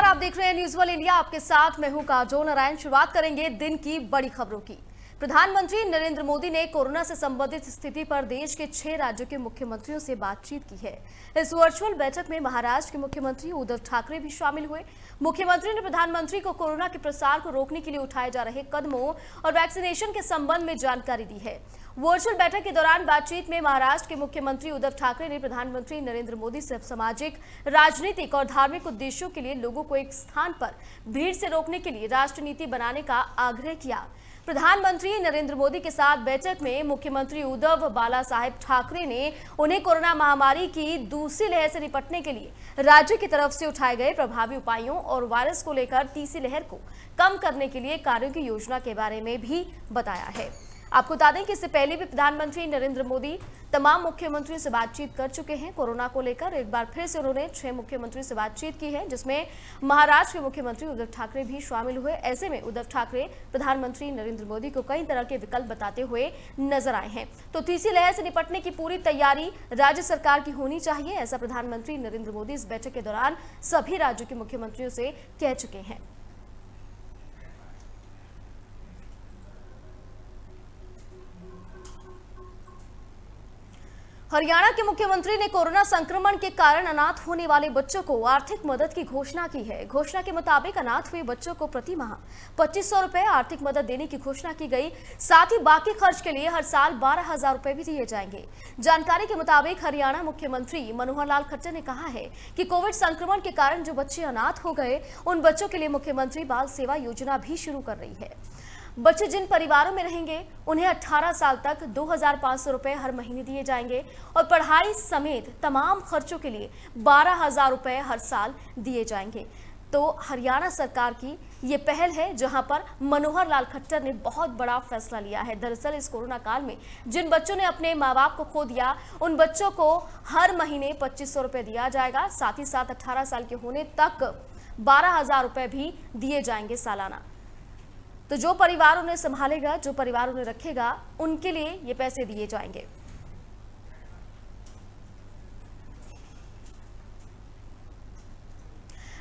नमस्कार, आप देख रहे हैं न्यूज़ वन इंडिया आपके साथ मैं हूँ काजोल नारायण। शुरुआत करेंगे दिन की बड़ी खबरों की। प्रधानमंत्री नरेंद्र मोदी ने कोरोना से संबंधित स्थिति पर देश के छह राज्यों के मुख्यमंत्रियों से बातचीत की है। इस वर्चुअल बैठक में महाराष्ट्र के मुख्यमंत्री उद्धव ठाकरे भी शामिल हुए। मुख्यमंत्री ने प्रधानमंत्री को कोरोना के प्रसार को रोकने के लिए उठाए जा रहे कदमों और वैक्सीनेशन के संबंध में जानकारी दी है। वर्चुअल बैठक के दौरान बातचीत में महाराष्ट्र के मुख्यमंत्री उद्धव ठाकरे ने प्रधानमंत्री नरेंद्र मोदी से सामाजिक, राजनीतिक और धार्मिक उद्देश्यों के लिए लोगों को एक स्थान पर भीड़ से रोकने के लिए राष्ट्र नीति बनाने का आग्रह किया। प्रधानमंत्री नरेंद्र मोदी के साथ बैठक में मुख्यमंत्री उद्धव बाला साहेब ठाकरे ने उन्हें कोरोना महामारी की दूसरी लहर से निपटने के लिए राज्य की तरफ़ से उठाए गए प्रभावी उपायों और वायरस को लेकर तीसरी लहर को कम करने के लिए कार्यों की योजना के बारे में भी बताया है। आपको बता दें कि इससे पहले भी प्रधानमंत्री नरेंद्र मोदी तमाम मुख्यमंत्रियों से बातचीत कर चुके हैं। कोरोना को लेकर एक बार फिर से उन्होंने छह मुख्यमंत्रियों से बातचीत की है, जिसमें महाराष्ट्र के मुख्यमंत्री उद्धव ठाकरे भी शामिल हुए। ऐसे में उद्धव ठाकरे प्रधानमंत्री नरेंद्र मोदी को कई तरह के विकल्प बताते हुए नज़र आए हैं। तो तीसरी लहर से निपटने की पूरी तैयारी राज्य सरकार की होनी चाहिए, ऐसा प्रधानमंत्री नरेंद्र मोदी इस बैठक के दौरान सभी राज्यों के मुख्यमंत्रियों से कह चुके हैं। हरियाणा के मुख्यमंत्री ने कोरोना संक्रमण के कारण अनाथ होने वाले बच्चों को आर्थिक मदद की घोषणा की है। घोषणा के मुताबिक अनाथ हुए बच्चों को प्रति माह पच्चीस सौ रुपए आर्थिक मदद देने की घोषणा की गई। साथ ही बाकी खर्च के लिए हर साल बारह हज़ार रुपए भी दिए जाएँगे। जानकारी के मुताबिक हरियाणा मुख्यमंत्री मनोहर लाल खट्टर ने कहा है की कोविड संक्रमण के कारण जो बच्चे अनाथ हो गए, उन बच्चों के लिए मुख्यमंत्री बाल सेवा योजना भी शुरू कर रही है। बच्चे जिन परिवारों में रहेंगे, उन्हें 18 साल तक दो हज़ार हर महीने दिए जाएँगे और पढ़ाई समेत तमाम खर्चों के लिए बारह हज़ार रुपए हर साल दिए जाएँगे। तो हरियाणा सरकार की ये पहल है, जहाँ पर मनोहर लाल खट्टर ने बहुत बड़ा फैसला लिया है। दरअसल इस कोरोना काल में जिन बच्चों ने अपने माँ बाप को खो दिया, उन बच्चों को हर महीने पच्चीस सौ रुपये दिया जाएगा। साथ ही साथ अठारह साल के होने तक बारह हज़ार रुपये भी दिए जाएँगे सालाना। तो जो परिवार उन्हें संभालेगा, जो परिवार उन्हें रखेगा, उनके लिए ये पैसे दिए जाएँगे।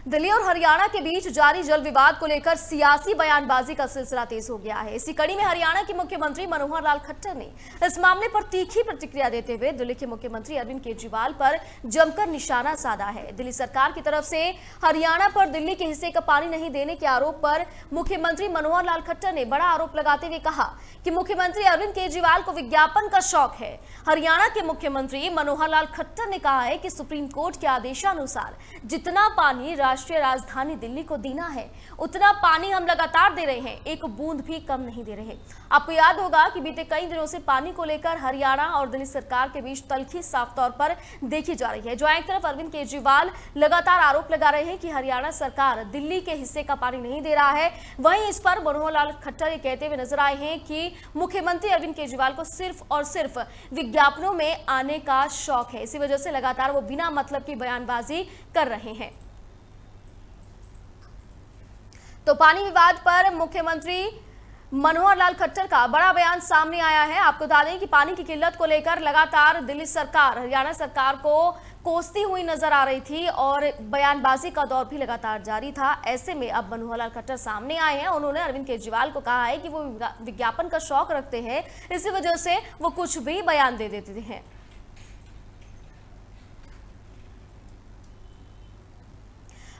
दिल्ली और हरियाणा के बीच जारी जल विवाद को लेकर सियासी बयानबाजी का सिलसिला तेज हो गया है। इसी कड़ी में हरियाणा के मुख्यमंत्री मनोहर लाल खट्टर ने इस मामले पर तीखी प्रतिक्रिया देते हुए दिल्ली के मुख्यमंत्री अरविंद केजरीवाल पर जमकर निशाना साधा है। दिल्ली सरकार की तरफ़ से हरियाणा पर दिल्ली के हिस्से का पानी नहीं देने के आरोप पर मुख्यमंत्री मनोहर लाल खट्टर ने बड़ा आरोप लगाते हुए कहा कि मुख्यमंत्री अरविंद केजरीवाल को विज्ञापन का शौक है। हरियाणा के मुख्यमंत्री मनोहर लाल खट्टर ने कहा है कि सुप्रीम कोर्ट के आदेशानुसार जितना पानी राष्ट्रीय राजधानी दिल्ली को देना है। उतना पानी हम लगातार दे रहे हैं। एक बूंद भी कम नहीं दे रहे। आपको याद होगा कि बीते कई दिनों से पानी को लेकर हरियाणा और दिल्ली सरकार के बीच तलखी साफ़ तौर पर देखी जा रही है। जो एक तरफ़ अरविंद केजरीवाल लगातार आरोप लगा रहे हैं कि हरियाणा सरकार दिल्ली के हिस्से का पानी नहीं दे रहा है। वहीं इस पर मनोहर लाल खट्टर ये कहते हुए नज़र आए हैं कि मुख्यमंत्री अरविंद केजरीवाल को सिर्फ़ और सिर्फ़ विज्ञापनों में आने का शौक है। इसी वजह से लगातार वो बिना मतलब की बयानबाजी कर रहे हैं। तो पानी विवाद पर मुख्यमंत्री मनोहर लाल खट्टर का बड़ा बयान सामने आया है। आपको बता दें कि पानी की किल्लत को लेकर लगातार दिल्ली सरकार, हरियाणा सरकार को कोसती हुई नज़र आ रही थी और बयानबाजी का दौर भी लगातार जारी था। ऐसे में अब मनोहर लाल खट्टर सामने आए हैं। उन्होंने अरविंद केजरीवाल को कहा है कि वो विज्ञापन का शौक रखते हैं। इसी वजह से वो कुछ भी बयान दे देते हैं।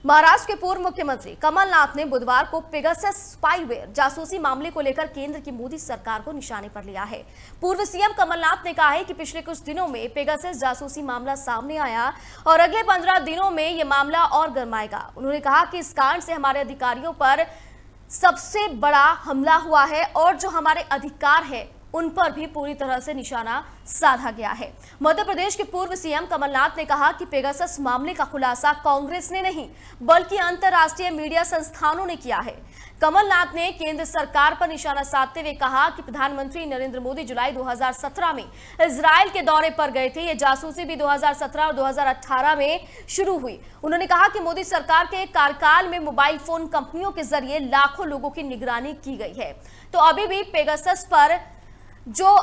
महाराष्ट्र के पूर्व मुख्यमंत्री कमलनाथ ने बुधवार को पेगासस स्पाईवेयर जासूसी मामले को लेकर केंद्र की मोदी सरकार को निशाने पर लिया है। पूर्व सीएम कमलनाथ ने कहा है कि पिछले कुछ दिनों में पेगासस जासूसी मामला सामने आया और अगले पंद्रह दिनों में यह मामला और गर्माएगा। उन्होंने कहा कि इस कांड से हमारे अधिकारियों पर सबसे बड़ा हमला हुआ है और जो हमारे अधिकार है उन पर भी पूरी तरह से निशाना साधा गया है। मध्य प्रदेश के पूर्व सीएम कमलनाथ ने कहा कि पेगासस मामले का खुलासा कांग्रेस ने नहीं, बल्कि अंतर्राष्ट्रीय मीडिया संस्थानों ने किया है। कमलनाथ ने केंद्र सरकार पर निशाना साधते हुए कहा कि प्रधानमंत्री नरेंद्र मोदी जुलाई 2017 में इसराइल के दौरे पर गए थे। ये जासूसी भी 2017 और 2018 में शुरू हुई। उन्होंने कहा कि मोदी सरकार के कार्यकाल में मोबाइल फ़ोन कंपनियों के ज़रिए लाखों लोगों की निगरानी की गई है। तो अभी भी पेगासस पर जो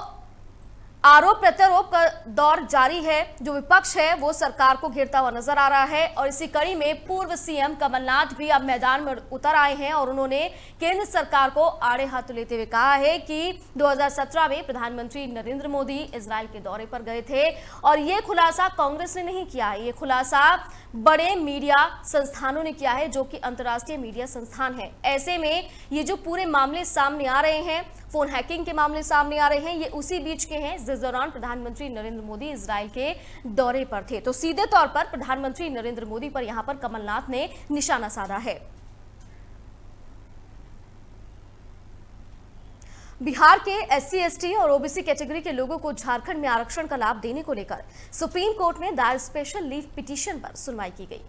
आरोप प्रत्यारोप का दौर जारी है, जो विपक्ष है, वो सरकार को घेरता हुआ नज़र आ रहा है और इसी कड़ी में पूर्व सीएम कमलनाथ भी अब मैदान में उतर आए हैं और उन्होंने केंद्र सरकार को आड़े हाथ लेते हुए कहा है कि 2017 में प्रधानमंत्री नरेंद्र मोदी इसराइल के दौरे पर गए थे और ये खुलासा कांग्रेस ने नहीं किया। ये खुलासा बड़े मीडिया संस्थानों ने किया है, जो कि अंतर्राष्ट्रीय मीडिया संस्थान है। ऐसे में ये जो पूरे मामले सामने आ रहे हैं फ़ोन हैकिंग के मामले सामने आ रहे हैं। ये उसी बीच के हैं, जिस दौरान प्रधानमंत्री नरेंद्र मोदी इसराइल के दौरे पर थे। तो सीधे तौर पर प्रधानमंत्री नरेंद्र मोदी पर यहाँ पर कमलनाथ ने निशाना साधा है। बिहार के एस सी और ओबीसी कैटेगरी के लोगों को झारखंड में आरक्षण का लाभ देने को लेकर सुप्रीम कोर्ट में दायर स्पेशल लीव पिटीशन पर सुनवाई की गई।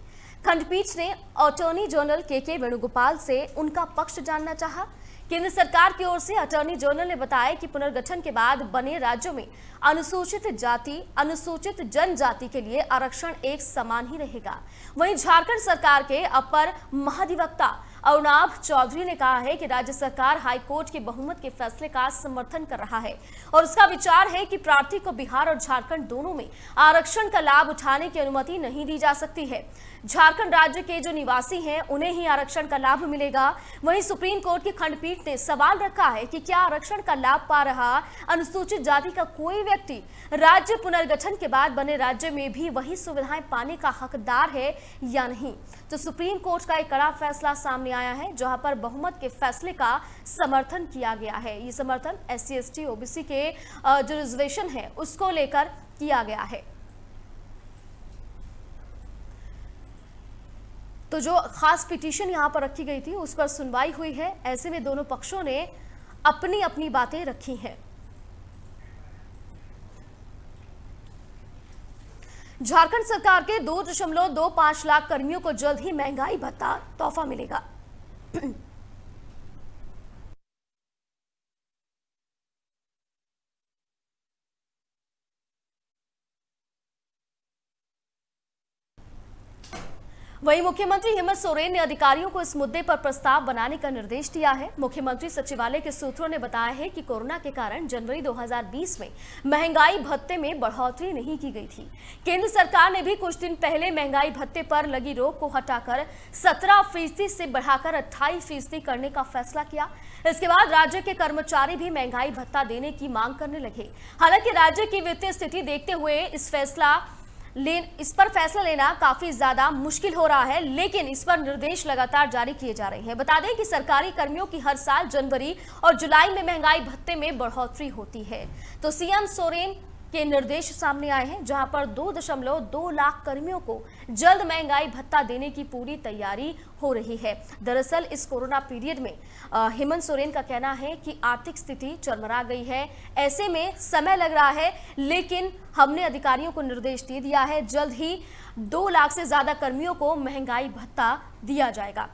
खंडपीठ ने अटॉर्नी जनरल के के वेणुगोपाल से उनका पक्ष जानना चाहा। केंद्र सरकार की ओर से अटॉर्नी जनरल ने बताया कि पुनर्गठन के बाद बने राज्यों में अनुसूचित जाति, अनुसूचित जनजाति के लिए आरक्षण एक समान ही रहेगा। वहीं झारखंड सरकार के अपर महाधिवक्ता अरुणाभ चौधरी ने कहा है कि राज्य सरकार हाईकोर्ट के बहुमत के फैसले का समर्थन कर रहा है और उसका विचार है कि प्रार्थी को बिहार और झारखंड दोनों में आरक्षण का लाभ उठाने की अनुमति नहीं दी जा सकती है। झारखंड राज्य के जो निवासी हैं, उन्हें ही आरक्षण का लाभ मिलेगा। वहीं सुप्रीम कोर्ट की खंडपीठ ने सवाल रखा है कि क्या आरक्षण का लाभ पा रहा अनुसूचित जाति का कोई व्यक्ति? राज्य पुनर्गठन के बाद बने राज्य में भी वही सुविधाएँ पाने का हकदार है या नहीं? तो सुप्रीम कोर्ट का एक कड़ा फैसला सामने आया है, जहाँ पर बहुमत के फैसले का समर्थन किया गया है। ये समर्थन एस सी ओबीसी के जो रिजर्वेशन है, उसको लेकर किया गया है। तो जो खास पिटीशन यहाँ पर रखी गई थी, उस पर सुनवाई हुई है। ऐसे में दोनों पक्षों ने अपनी अपनी बातें रखी हैं। झारखंड सरकार के दो दशमलव दो पाँच लाख कर्मियों को जल्द ही महँगाई भत्ता तोहफा मिलेगा। वहीं मुख्यमंत्री हेमंत सोरेन ने अधिकारियों को इस मुद्दे पर प्रस्ताव बनाने का निर्देश दिया है। मुख्यमंत्री सचिवालय के सूत्रों ने बताया है कि कोरोना के कारण जनवरी 2020 में महँगाई भत्ते में बढ़ोतरी नहीं की गई थी। केंद्र सरकार ने भी कुछ दिन पहले महँगाई भत्ते पर लगी रोक को हटाकर सत्रह फ़ीसदी से बढ़ाकर अट्ठाईस फ़ीसदी करने का फैसला किया। इसके बाद राज्य के कर्मचारी भी महँगाई भत्ता देने की मांग करने लगे। हालाँकि राज्य की वित्तीय स्थिति देखते हुए इस फैसला ले इस पर फैसला लेना काफ़ी ज़्यादा मुश्किल हो रहा है, लेकिन इस पर निर्देश लगातार जारी किए जा रहे हैं। बता दें कि सरकारी कर्मियों की हर साल जनवरी और जुलाई में महँगाई भत्ते में बढ़ोतरी होती है। तो सीएम सोरेन के निर्देश सामने आए हैं, जहाँ पर दो दशमलव दो लाख कर्मियों को जल्द महँगाई भत्ता देने की पूरी तैयारी हो रही है। दरअसल, इस कोरोना पीरियड में हेमंत सोरेन का कहना है कि आर्थिक स्थिति चरमरा गई है। ऐसे में समय लग रहा है, लेकिन हमने अधिकारियों को निर्देश दे दिया है, जल्द ही दो लाख से ज़्यादा कर्मियों को महँगाई भत्ता दिया जाएगा।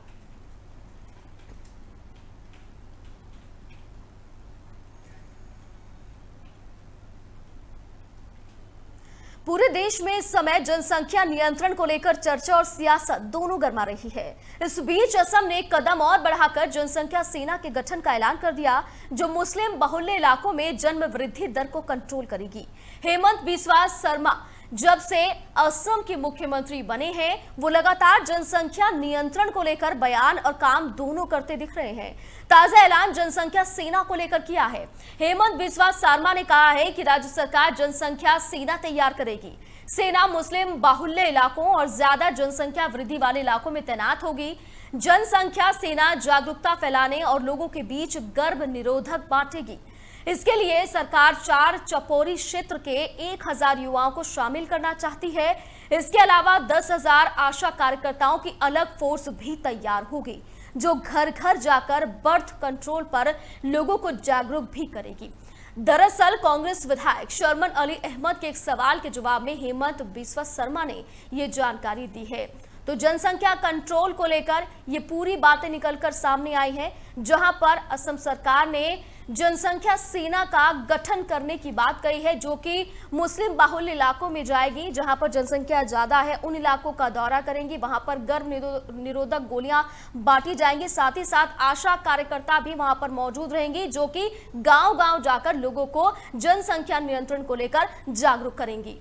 पूरे देश में इस समय जनसंख्या नियंत्रण को लेकर चर्चा और सियासत दोनों गर्मा रही है। इस बीच असम ने कदम और बढ़ाकर जनसंख्या सेना के गठन का ऐलान कर दिया, जो मुस्लिम बहुल्य इलाकों में जन्म वृद्धि दर को कंट्रोल करेगी। हेमंत बिस्वास शर्मा जब से असम के मुख्यमंत्री बने हैं, वो लगातार जनसंख्या नियंत्रण को लेकर बयान और काम दोनों करते दिख रहे हैं। ताज़ा ऐलान जनसंख्या सेना को लेकर किया है। हेमंत बिस्वा शर्मा ने कहा है कि राज्य सरकार जनसंख्या सेना तैयार करेगी। सेना मुस्लिम बाहुल्य इलाकों और ज़्यादा जनसंख्या वृद्धि वाले इलाकों में तैनात होगी। जनसंख्या सेना जागरूकता फैलाने और लोगों के बीच गर्भ निरोधक बांटेगी। इसके लिए सरकार चार चपोरी क्षेत्र के एक हज़ार युवाओं को शामिल करना चाहती है। इसके अलावा दस हज़ार आशा कार्यकर्ताओं की अलग फोर्स भी तैयार होगी, जो घर घर जाकर बर्थ कंट्रोल पर लोगों को जागरूक भी करेगी। दरअसल कांग्रेस विधायक शर्मन अली अहमद के एक सवाल के जवाब में हेमंत बिस्वा शर्मा ने ये जानकारी दी है। तो जनसंख्या कंट्रोल को लेकर ये पूरी बातें निकलकर सामने आई हैं, जहाँ पर असम सरकार ने जनसंख्या सेना का गठन करने की बात कही है, जो कि मुस्लिम बाहुल्य इलाकों में जाएगी, जहाँ पर जनसंख्या ज़्यादा है, उन इलाकों का दौरा करेंगी, वहाँ पर गर्भ निरोधक गोलियाँ बांटी जाएँगी, साथ ही साथ आशा कार्यकर्ता भी वहाँ पर मौजूद रहेंगी, जो कि गाँव गाँव जाकर लोगों को जनसंख्या नियंत्रण को लेकर जागरूक करेंगी।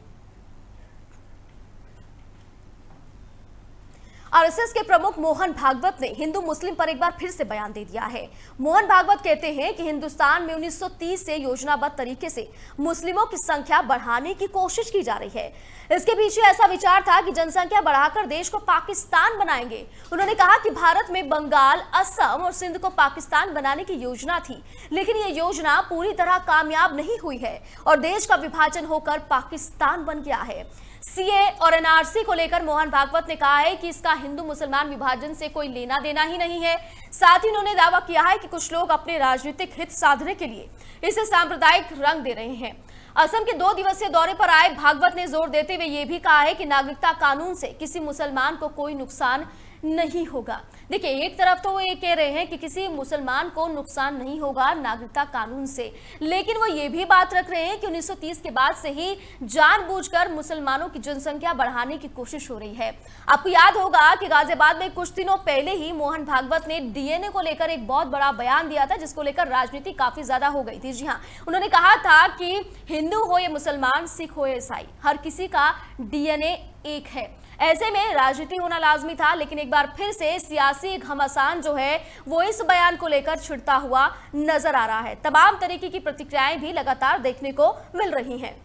आरएसएस के प्रमुख मोहन भागवत ने हिंदू मुस्लिम पर एक बार फिर से बयान दे दिया है। मोहन भागवत कहते हैं कि हिंदुस्तान में 1930 से योजनाबद्ध तरीके से मुस्लिमों की संख्या बढ़ाने की कोशिश की जा रही है। इसके पीछे ऐसा विचार था कि जनसंख्या बढ़ाकर देश को पाकिस्तान बनाएँगे। उन्होंने कहा कि भारत में बंगाल, असम और सिंध को पाकिस्तान बनाने की योजना थी, लेकिन ये योजना पूरी तरह कामयाब नहीं हुई है और देश का विभाजन होकर पाकिस्तान बन गया है। सीए और एनआरसी को लेकर मोहन भागवत ने कहा है कि इसका हिंदू मुसलमान विभाजन से कोई लेना देना ही नहीं है। साथ ही उन्होंने दावा किया है कि कुछ लोग अपने राजनीतिक हित साधने के लिए इसे सांप्रदायिक रंग दे रहे हैं। असम के दो दिवसीय दौरे पर आए भागवत ने ज़ोर देते हुए यह भी कहा है कि नागरिकता कानून से किसी मुसलमान को कोई नुकसान नहीं होगा। देखिए, एक तरफ़ तो वो ये कह रहे हैं कि किसी मुसलमान को नुकसान नहीं होगा नागरिकता कानून से। लेकिन वो ये भी बात रख रहे हैं कि 1930 के बाद से ही जानबूझकर मुसलमानों की जनसंख्या बढ़ाने की कोशिश हो रही है। आपको याद होगा कि गाजियाबाद में कुछ दिनों पहले ही मोहन भागवत ने डीएनए को लेकर एक बहुत बड़ा बयान दिया था, जिसको लेकर राजनीति काफ़ी ज़्यादा हो गई थी। जी हाँ उन्होंने कहा था कि हिंदू हो या मुसलमान, सिख हो या ईसाई, हर किसी का डीएनए एक है। ऐसे में राजनीति होना लाजमी था, लेकिन एक बार फिर से सियासी घमासान जो है, वो इस बयान को लेकर छिड़ता हुआ नज़र आ रहा है। तमाम तरीके की प्रतिक्रियाएँ भी लगातार देखने को मिल रही हैं।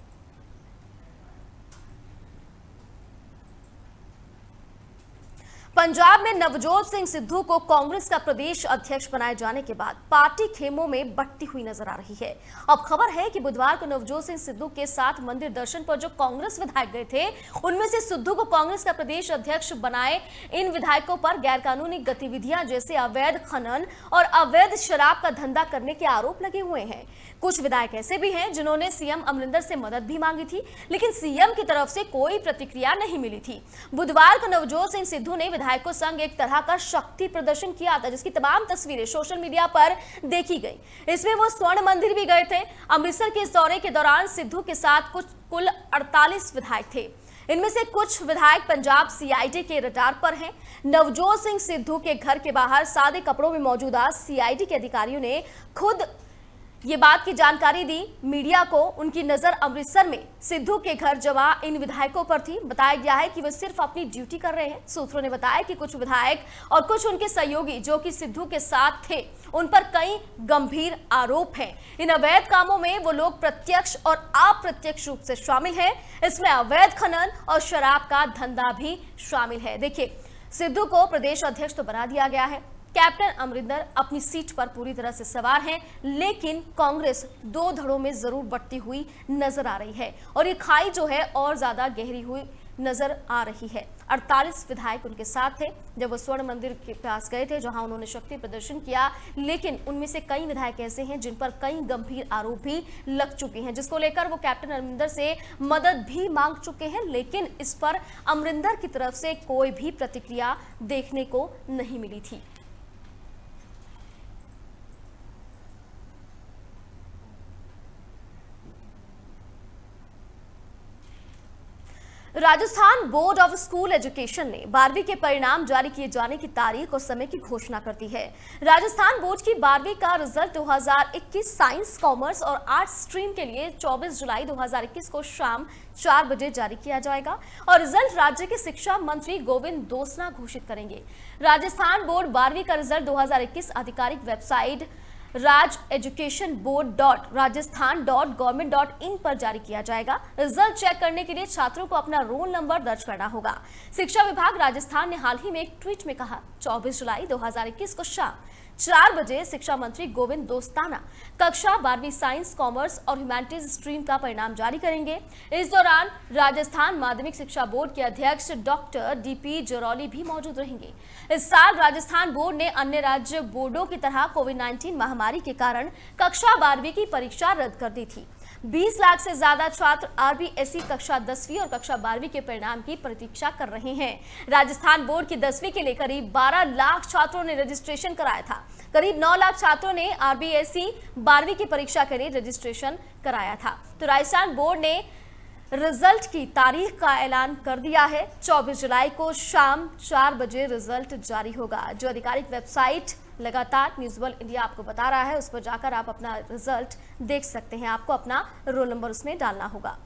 पंजाब में नवजोत सिंह सिद्धू को कांग्रेस का प्रदेश अध्यक्ष बनाए जाने के बाद पार्टी खेमों में बढ़ती हुई नज़र आ रही है। अब खबर है कि बुधवार को नवजोत सिंह सिद्धू के साथ मंदिर दर्शन पर जो कांग्रेस विधायक गए थे, उनमें से सिद्धू को कांग्रेस का प्रदेश अध्यक्ष बनाए इन विधायकों पर गैरकानूनी गतिविधियाँ जैसे अवैध खनन और अवैध शराब का धंधा करने के आरोप लगे हुए हैं। कुछ विधायक ऐसे भी हैं जिन्होंने सीएम अमरिंदर से मदद भी मांगी थी, लेकिन सीएम की तरफ़ से कोई प्रतिक्रिया नहीं मिली थी। बुधवार को नवजोत सिंह सिद्धू ने विधायकों संग एक तरह का शक्ति प्रदर्शन किया था, जिसकी तमाम तस्वीरें सोशल मीडिया पर देखी गई। इसमें वो स्वर्ण मंदिर भी गए थे। अमृतसर के इस दौरे के दौरान सिद्धू के साथ कुछ, कुल अड़तालीस विधायक थे। इनमें से कुछ विधायक पंजाब सीआईडी के रडार पर हैं। नवजोत सिंह सिद्धू के घर के बाहर सादे कपड़ों में मौजूदा सीआईडी के अधिकारियों ने खुद ये बात की जानकारी दी मीडिया को। उनकी नज़र अमृतसर में सिद्धू के घर जमा। इन विधायकों पर थी। बताया गया है कि वे सिर्फ़ अपनी ड्यूटी कर रहे हैं। सूत्रों ने बताया कि कुछ विधायक और कुछ उनके सहयोगी जो कि सिद्धू के साथ थे, उन पर कई गंभीर आरोप हैं। इन अवैध कामों में वो लोग प्रत्यक्ष और अप्रत्यक्ष रूप से शामिल है। इसमें अवैध खनन और शराब का धंधा भी शामिल है। देखिए, सिद्धू को प्रदेश अध्यक्ष तो बना दिया गया है। कैप्टन अमरिंदर अपनी सीट पर पूरी तरह से सवार हैं, लेकिन कांग्रेस दो धड़ों में ज़रूर बढ़ती हुई नज़र आ रही है और ये खाई जो है और ज़्यादा गहरी हुई नज़र आ रही है। 48 विधायक उनके साथ थे जब वो स्वर्ण मंदिर के पास गए थे, जहाँ उन्होंने शक्ति प्रदर्शन किया, लेकिन उनमें से कई विधायक ऐसे हैं जिन पर कई गंभीर आरोप भी लग चुके हैं, जिसको लेकर वो कैप्टन अमरिंदर से मदद भी मांग चुके हैं, लेकिन इस पर अमरिंदर की तरफ़ से कोई भी प्रतिक्रिया देखने को नहीं मिली थी। Rajasthan board of school education ने बारहवीं के परिणाम जारी किए जाने की तारीख और समय की घोषणा कर दी है। राजस्थान बोर्ड की बारहवीं का रिज़ल्ट 2021 साइंस, कॉमर्स और आर्ट्स स्ट्रीम के लिए 24 जुलाई 2021 को शाम चार बजे जारी किया जाएगा और रिज़ल्ट राज्य के शिक्षा मंत्री गोविंद दोसना घोषित करेंगे। राजस्थान बोर्ड बारहवीं का रिज़ल्ट दो हज़ार इक्कीस आधिकारिक website Raj education board dot Rajasthan dot government dot in पर जारी किया जाएगा। रिज़ल्ट चेक करने के लिए छात्रों को अपना रोल नंबर दर्ज करना होगा। शिक्षा विभाग राजस्थान ने हाल ही में एक ट्वीट में कहा 24 जुलाई 2021 को शाम। चार बजे शिक्षा मंत्री गोविंद दोस्ताना कक्षा बारहवीं साइंस, कॉमर्स और ह्यूमैनिटीज स्ट्रीम का परिणाम जारी करेंगे। इस दौरान राजस्थान माध्यमिक शिक्षा बोर्ड के अध्यक्ष डॉक्टर डीपी जरौली भी मौजूद रहेंगे। इस साल राजस्थान बोर्ड ने अन्य राज्य बोर्डों की तरह कोविड 19 महामारी के कारण कक्षा बारहवीं की परीक्षा रद्द कर दी थी। 20 लाख से ज़्यादा छात्र आरबीएसई कक्षा दसवीं और कक्षा बारहवीं के परिणाम की प्रतीक्षा कर रहे हैं। राजस्थान बोर्ड की दसवीं के लिए करीब 12 लाख छात्रों ने रजिस्ट्रेशन कराया था। करीब 9 लाख छात्रों ने आरबीएसई बारहवीं की परीक्षा के लिए रजिस्ट्रेशन कराया था। तो राजस्थान बोर्ड ने रिज़ल्ट की तारीख का ऐलान कर दिया है। 24 जुलाई को शाम चार बजे रिज़ल्ट जारी होगा। जो आधिकारिक वेबसाइट लगातार न्यूज़ वर्ल्ड इंडिया आपको बता रहा है, उस पर जाकर आप अपना रिज़ल्ट देख सकते हैं। आपको अपना रोल नंबर उसमें डालना होगा।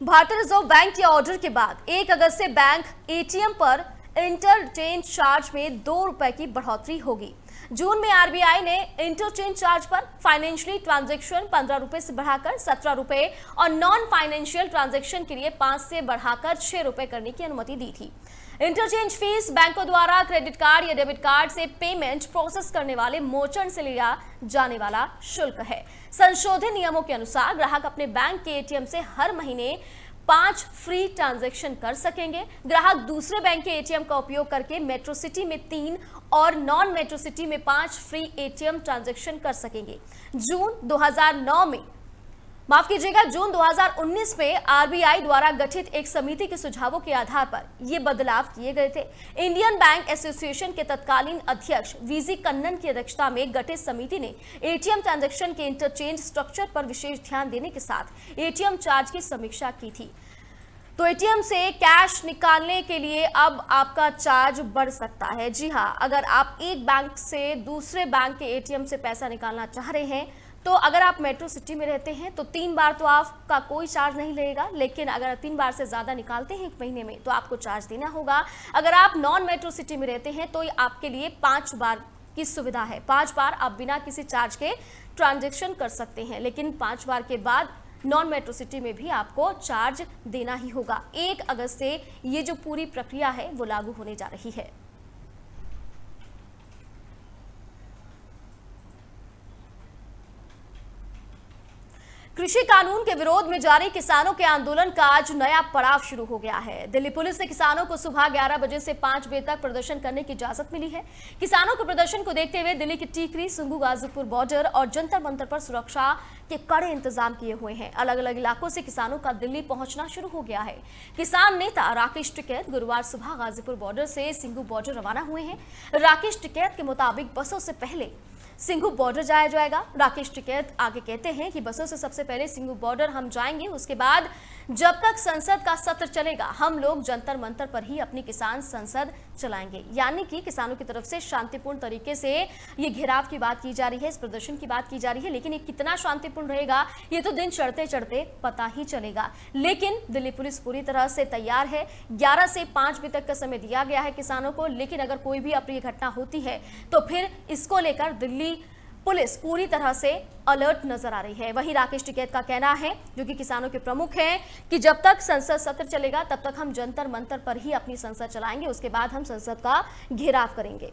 भारतीय रिज़र्व बैंक के ऑर्डर के बाद एक अगस्त से बैंक एटीएम पर इंटरचेंज चार्ज में दो रुपए की बढ़ोतरी होगी। जून में आरबीआई ने इंटरचेंज चार्ज पर फाइनेंशियली ट्रांजैक्शन पंद्रह रुपए से बढ़ाकर सत्रह रुपए और नॉन फाइनेंशियल ट्रांजैक्शन के लिए पाँच से बढ़ाकर छह रुपए करने की अनुमति दी थी। इंटरचेंज फ़ीस बैंकों द्वारा क्रेडिट कार्ड या डेबिट कार्ड से पेमेंट प्रोसेस करने वाले मोचन से लिया जाने वाला शुल्क है। संशोधित नियमों के अनुसार ग्राहक अपने बैंक के एटीएम से हर महीने पाँच फ्री ट्रांजैक्शन कर सकेंगे। ग्राहक दूसरे बैंक के एटीएम का उपयोग करके मेट्रो सिटी में तीन और नॉन मेट्रो सिटी में पाँच फ्री एटीएम ट्रांजैक्शन कर सकेंगे। जून 2009 में। माफ़ कीजिएगा, जून 2019 में आरबीआई द्वारा गठित एक समिति के सुझावों के आधार पर ये बदलाव किए गए थे। इंडियन बैंक एसोसिएशन के तत्कालीन अध्यक्ष वीजी कन्नन की अध्यक्षता में गठित समिति ने एटीएम ट्रांजैक्शन के इंटरचेंज स्ट्रक्चर पर विशेष ध्यान देने के साथ एटीएम चार्ज की समीक्षा की थी। तो एटीएम से कैश निकालने के लिए अब आपका चार्ज बढ़ सकता है। जी हाँ अगर आप एक बैंक से दूसरे बैंक के एटीएम से पैसा निकालना चाह रहे हैं तो अगर आप मेट्रो सिटी में रहते हैं तो तीन बार तो आपका कोई चार्ज नहीं लगेगा, लेकिन अगर तीन बार से ज़्यादा निकालते हैं एक महीने में तो आपको चार्ज देना होगा। अगर आप नॉन मेट्रो सिटी में रहते हैं तो आपके लिए पाँच बार की सुविधा है। पाँच बार आप बिना किसी चार्ज के ट्रांजेक्शन कर सकते हैं, लेकिन पाँच बार के बाद नॉन मेट्रो सिटी में भी आपको चार्ज देना ही होगा। एक अगस्त से ये जो पूरी प्रक्रिया है, वो लागू होने जा रही है। कृषि कानून के विरोध में जारी किसानों के आंदोलन का आज नया पड़ाव शुरू हो गया है। दिल्ली पुलिस ने किसानों को सुबह 11 बजे से 5 बजे तक प्रदर्शन करने की इजाज़त मिली है। किसानों के प्रदर्शन को देखते हुए दिल्ली की टीकरी, सुंगू, गाजीपुर बॉर्डर और जंतर मंतर पर सुरक्षा के कड़े इंतज़ाम किए हुए हैं। अलग अलग इलाकों से किसानों का दिल्ली पहुँचना शुरू हो गया है। किसान नेता राकेश टिकैत गुरुवार सुबह गाजीपुर बॉर्डर से सिंगू बॉर्डर रवाना हुए हैं। राकेश टिकैत के मुताबिक बसों से पहले सिंघू बॉर्डर जाया जाएगा। राकेश टिकैत आगे कहते हैं कि बसों से सबसे पहले सिंघू बॉर्डर हम जाएँगे, उसके बाद जब तक संसद का सत्र चलेगा, हम लोग जंतर मंतर पर ही अपनी किसान संसद चलाएँगे। यानी कि किसानों की तरफ़ से शांतिपूर्ण तरीके से ये घेराव की बात की जा रही है, इस प्रदर्शन की बात की जा रही है, लेकिन ये कितना शांतिपूर्ण रहेगा, ये तो दिन चढ़ते चढ़ते पता ही चलेगा। लेकिन दिल्ली पुलिस पूरी तरह से तैयार है। ग्यारह से पाँच बजे तक का समय दिया गया है किसानों को, लेकिन अगर कोई भी अप्रिय घटना होती है तो फिर इसको लेकर दिल्ली पुलिस पूरी तरह से अलर्ट नज़र आ रही है। वहीं राकेश टिकैत का कहना है, जो कि किसानों के प्रमुख हैं, कि जब तक संसद सत्र चलेगा, तब तक हम जंतर मंतर पर ही अपनी संसद चलाएँगे। उसके बाद हम संसद का घेराव करेंगे।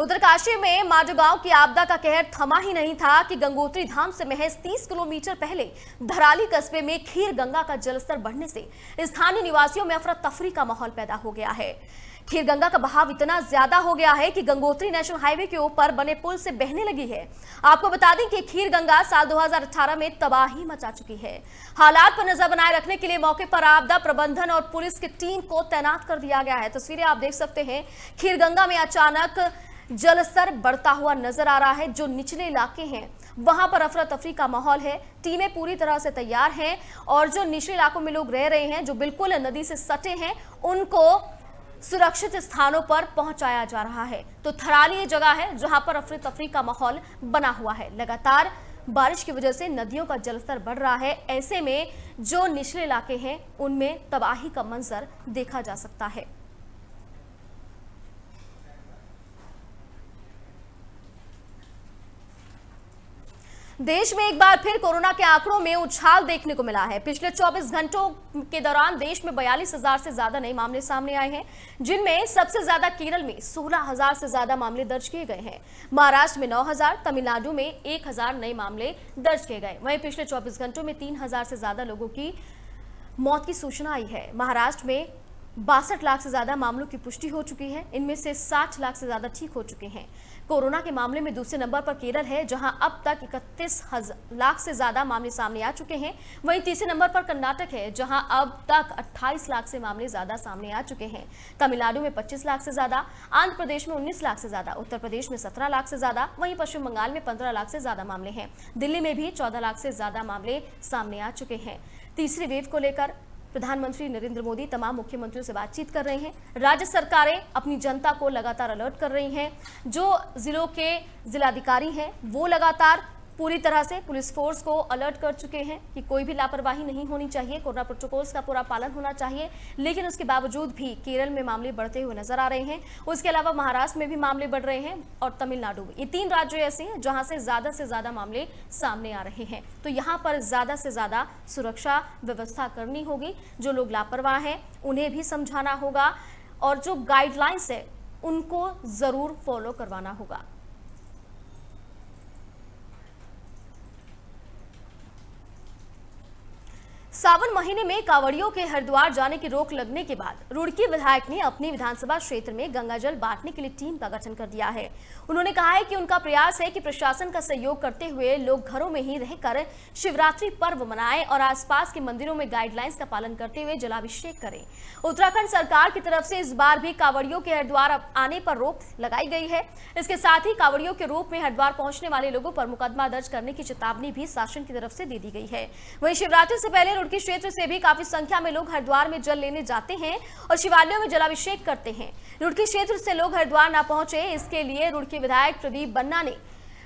उत्तरकाशी में माजोगांव की आपदा का कहर थमा ही नहीं था कि गंगोत्री धाम से महज 30 किलोमीटर पहले धराली कस्बे में खीर गंगा का जलस्तर बढ़ने से स्थानीय निवासियों में अफरा तफरी का माहौल पैदा हो गया है। खीर गंगा का बहाव इतना ज़्यादा हो गया है कि गंगोत्री नेशनल हाईवे के ऊपर बने पुल से बहने लगी है। आपको बता दें कि खीर गंगा साल 2018 में तबाही मचा चुकी है। हालात पर नज़र बनाए रखने के लिए मौके पर आपदा प्रबंधन और पुलिस की टीम को तैनात कर दिया गया है। तस्वीरें आप देख सकते हैं। खीर गंगा में अचानक जलस्तर बढ़ता हुआ नज़र आ रहा है, जो निचले इलाके हैं। वहाँ पर अफरा तफरी का माहौल है। टीमें पूरी तरह से तैयार हैं और जो निचले इलाकों में लोग रह रहे हैं, जो बिल्कुल नदी से सटे हैं, उनको सुरक्षित स्थानों पर पहुँचाया जा रहा है। तो थराली ये जगह है, जहाँ पर अफरी तफरी का माहौल बना हुआ है। लगातार बारिश की वजह से नदियों का जलस्तर बढ़ रहा है। ऐसे में जो निचले इलाके हैं, उनमें तबाही का मंजर देखा जा सकता है। देश में एक बार फिर कोरोना के आंकड़ों में उछाल देखने को मिला है। पिछले 24 घंटों के दौरान देश में बयालीस हज़ार से ज़्यादा नए मामले सामने आए हैं, जिनमें सबसे ज़्यादा केरल में सोलह हज़ार से ज़्यादा मामले दर्ज किए गए हैं। महाराष्ट्र में 9000 तमिलनाडु में 1000 नए मामले दर्ज किए गए। वहीं पिछले 24 घंटों में 3000 से ज़्यादा लोगों की मौत की सूचना आई है। महाराष्ट्र में बासठ लाख से ज़्यादा मामलों की पुष्टि हो चुकी है। इनमें से 60 लाख से ज़्यादा ठीक हो चुके हैं। कोरोना के मामले में दूसरे नंबर पर केरल है, जहाँ अब तक इकतीस लाख से ज़्यादा मामले सामने आ चुके हैं। वहीं तीसरे नंबर पर कर्नाटक है, जहाँ अब तक 28 लाख से मामले ज़्यादा सामने आ चुके हैं। तमिलनाडु में 25 लाख से ज़्यादा, आंध्र प्रदेश में 19 लाख से ज़्यादा, उत्तर प्रदेश में 17 लाख से ज़्यादा, वहीं पश्चिम बंगाल में 15 लाख से ज़्यादा मामले हैं। दिल्ली में भी 14 लाख से ज़्यादा मामले सामने आ चुके हैं। तीसरी वेव को लेकर प्रधानमंत्री नरेंद्र मोदी तमाम मुख्यमंत्रियों से बातचीत कर रहे हैं। राज्य सरकारें अपनी जनता को लगातार अलर्ट कर रही हैं। जो जिलों के जिलाधिकारी हैं, वो लगातार पूरी तरह से पुलिस फोर्स को अलर्ट कर चुके हैं कि कोई भी लापरवाही नहीं होनी चाहिए, कोरोना प्रोटोकॉल्स का पूरा पालन होना चाहिए, लेकिन उसके बावजूद भी केरल में मामले बढ़ते हुए नज़र आ रहे हैं। उसके अलावा महाराष्ट्र में भी मामले बढ़ रहे हैं और तमिलनाडु में। ये तीन राज्य ऐसे हैं जहाँ से ज़्यादा से ज़्यादा मामले सामने आ रहे हैं। तो यहाँ पर ज़्यादा से ज़्यादा सुरक्षा व्यवस्था करनी होगी। जो लोग लापरवाह हैं, उन्हें भी समझाना होगा और जो गाइडलाइंस है, उनको ज़रूर फॉलो करवाना होगा। सावन महीने में कांवड़ियों के हरिद्वार जाने की रोक लगने के बाद रुड़की विधायक ने अपनी विधानसभा क्षेत्र में गंगाजल बांटने के लिए टीम का गठन कर दिया है। उन्होंने कहा है कि उनका प्रयास है कि प्रशासन का सहयोग करते हुए लोग घरों में ही रहकर शिवरात्रि पर्व मनाएँ और आसपास के मंदिरों में गाइडलाइंस का पालन करते हुए जलाभिषेक करें। उत्तराखंड सरकार की तरफ़ से इस बार भी कांवड़ियों के हरिद्वार आने पर रोक लगाई गई है। इसके साथ ही कांवड़ियों के रूप में हरिद्वार पहुँचने वाले लोगों पर मुकदमा दर्ज करने की चेतावनी भी शासन की तरफ़ से दे दी गई है। वही शिवरात्रि से पहले रुड़की क्षेत्र से भी काफ़ी संख्या में लोग हरिद्वार में जल लेने जाते हैं और शिवालयों में जलाभिषेक करते हैं। रुड़की क्षेत्र से लोग हरिद्वार न पहुँचे, इसके लिए रुड़की विधायक प्रदीप बन्ना ने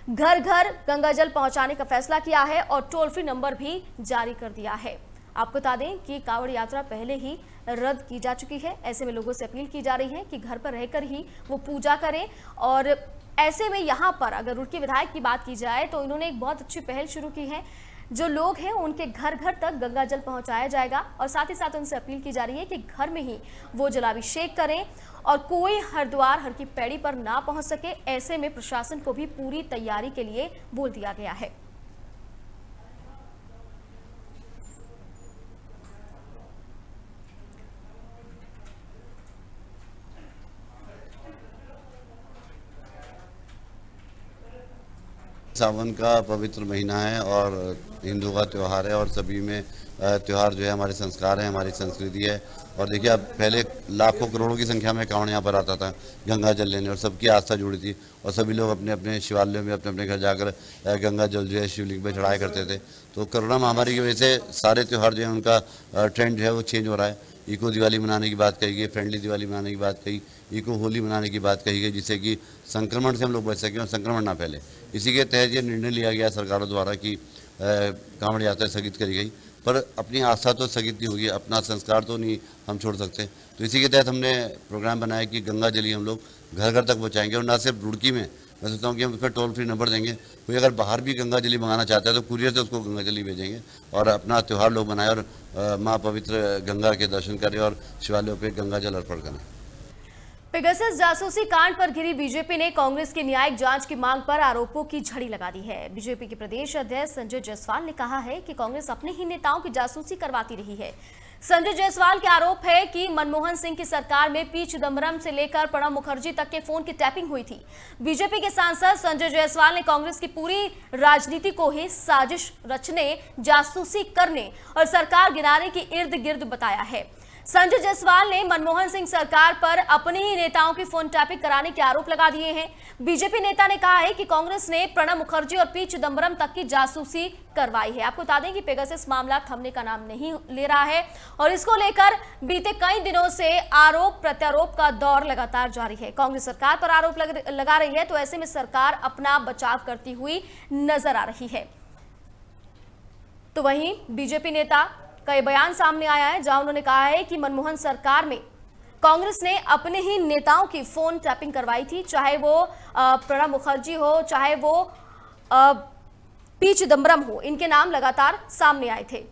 घर घर गंगा जल पहुँचाने का फैसला किया है और टोल फ्री नंबर भी जारी कर दिया है। आपको बता दें कि कावड़ यात्रा पहले ही रद्द की जा चुकी है। ऐसे में लोगों से अपील की जा रही है कि घर पर रहकर ही वो पूजा करें और ऐसे में यहाँ पर अगर रुड़की विधायक की बात की जाए तो इन्होंने एक बहुत अच्छी पहल शुरू की है। जो लोग हैं, उनके घर घर तक गंगा जल पहुँचाया जाएगा और साथ ही साथ उनसे अपील की जा रही है कि घर में ही वो जलाभिषेक करें और कोई हरिद्वार, हर की पैड़ी पर ना पहुँच सके, ऐसे में प्रशासन को भी पूरी तैयारी के लिए बोल दिया गया है। सावन का पवित्र महीना है और हिंदू का त्यौहार है और सभी में त्यौहार जो है हमारे संस्कार है, हमारी संस्कृति है। और देखिए, अब पहले लाखों करोड़ों की संख्या में कावड़ यहाँ पर आता था, गंगा जल लेने और सबकी आस्था जुड़ी थी और सभी लोग अपने अपने शिवालयों में, अपने अपने घर जाकर गंगा जल जो है शिवलिंग पर चढ़ाया करते थे। तो कोरोना महामारी की वजह से सारे त्यौहार जो है उनका ट्रेंड जो है वो चेंज हो रहा है। इको दिवाली मनाने की बात कही गई फ्रेंडली दिवाली मनाने की बात कही इको होली मनाने की बात कही गई, जिससे कि संक्रमण से हम लोग बच सकें और संक्रमण ना फैले। इसी के तहत ये निर्णय लिया गया सरकारों द्वारा कि कांवड़ यात्रा स्थगित करी गई। पर अपनी आस्था तो स्थगित नहीं होगी, अपना संस्कार तो नहीं हम छोड़ सकते। तो इसी के तहत हमने प्रोग्राम बनाया कि गंगा जली हम लोग घर घर तक पहुँचाएँगे और ना सिर्फ़ रुड़की में। मैं सोचता हूँ कि हम उसका टोल फ्री नंबर देंगे। कोई अगर बाहर भी गंगा जली मंगाना चाहता है तो कुरियर से उसको गंगा जली भेजेंगे और अपना त्यौहार लोग बनाए और माँ पवित्र गंगा के दर्शन करें और शिवालयों पर गंगा जल अर्पण करें। पेगासस जासूसी कांड पर घिरी बीजेपी ने कांग्रेस की न्यायिक जाँच की मांग पर आरोपों की झड़ी लगा दी है। बीजेपी के प्रदेश अध्यक्ष संजय जायसवाल ने कहा है कि कांग्रेस अपने ही नेताओं की जासूसी करवाती रही है। संजय जायसवाल के आरोप है कि मनमोहन सिंह की सरकार में पी चिदम्बरम से लेकर प्रणब मुखर्जी तक के फ़ोन की टैपिंग हुई थी। बीजेपी के सांसद संजय जायसवाल ने कांग्रेस की पूरी राजनीति को ही साजिश रचने, जासूसी करने और सरकार गिराने की इर्द गिर्द बताया है। संजय जायसवाल ने मनमोहन सिंह सरकार पर अपने ही नेताओं की फ़ोन टैपिंग कराने के आरोप लगा दिए हैं। बीजेपी नेता ने कहा है कि कांग्रेस ने प्रणब मुखर्जी और पी चिदम्बरम तक की जासूसी करवाई है। आपको बता दें कि पेगासिस मामला थमने का नाम नहीं ले रहा है और इसको लेकर बीते कई दिनों से आरोप प्रत्यारोप का दौर लगातार जारी है। कांग्रेस सरकार पर आरोप लग, रही है तो ऐसे में सरकार अपना बचाव करती हुई नज़र आ रही है। तो वहीं बीजेपी नेता का बयान सामने आया है, जहाँ उन्होंने कहा है कि मनमोहन सरकार में कांग्रेस ने अपने ही नेताओं की फ़ोन टैपिंग करवाई थी, चाहे वो प्रणब मुखर्जी हो, चाहे वो पी चिदम्बरम हो, इनके नाम लगातार सामने आए थे।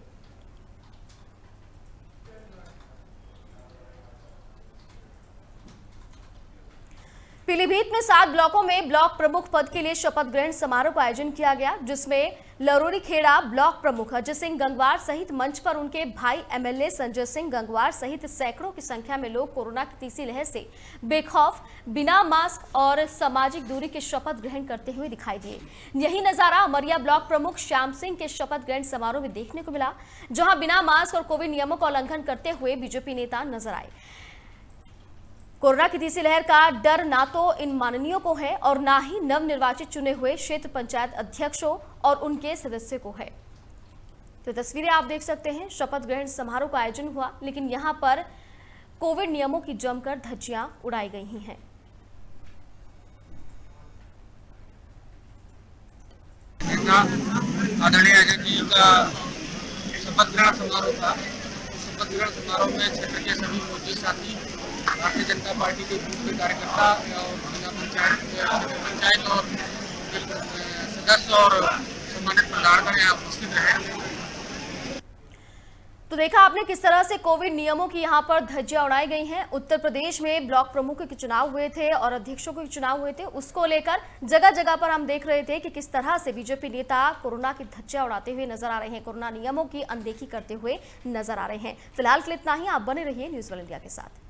पीलीभीत में सात ब्लॉकों में ब्लॉक प्रमुख पद के लिए शपथ ग्रहण समारोह का आयोजन किया गया, जिसमें लरोरी खेड़ा ब्लॉक प्रमुख अजय सिंह गंगवार सहित मंच पर उनके भाई एमएलए संजय सिंह गंगवार सहित सैकड़ों की संख्या में लोग कोरोना की तीसरी लहर से बेखौफ, बिना मास्क और सामाजिक दूरी के शपथ ग्रहण करते हुए दिखाई दिए। यही नज़ारा अमरिया ब्लॉक प्रमुख श्याम सिंह के शपथ ग्रहण समारोह में देखने को मिला, जहाँ बिना मास्क और कोविड नियमों का उल्लंघन करते हुए बीजेपी नेता नज़र आए। कोरोना की तीसरी लहर का डर ना तो इन माननीयों को है और ना ही नवनिर्वाचित चुने हुए क्षेत्र पंचायत अध्यक्षों और उनके सदस्य को है। तो तस्वीरें आप देख सकते हैं। शपथ ग्रहण समारोह का आयोजन हुआ, लेकिन यहाँ पर कोविड नियमों की जमकर धज्जियाँ उड़ाई गई हैं आदरणीय अजय जी का शपथ ग्रहण समारोह था, शपथ ग्रहण समारोह में क्षेत्र के सभी फौजी साथी भारतीय जनता पार्टी के बूथ के कार्यकर्ता और जिला पंचायत पंचायत और सदस्य और सम्मानित प्रधानगण यहाँ उपस्थित रहे। तो देखा आपने किस तरह से कोविड नियमों की यहाँ पर धज्जियाँ उड़ाई गई हैं। उत्तर प्रदेश में ब्लॉक प्रमुखों के चुनाव हुए थे और अध्यक्षों के चुनाव हुए थे। उसको लेकर जगह जगह पर हम देख रहे थे कि किस तरह से बीजेपी नेता कोरोना की धज्जियाँ उड़ाते हुए नज़र आ रहे हैं। कोरोना नियमों की अनदेखी करते हुए नज़र आ रहे हैं। फ़िलहाल के लिए इतना ही। आप बने रहिए न्यूज़ वन इंडिया के साथ।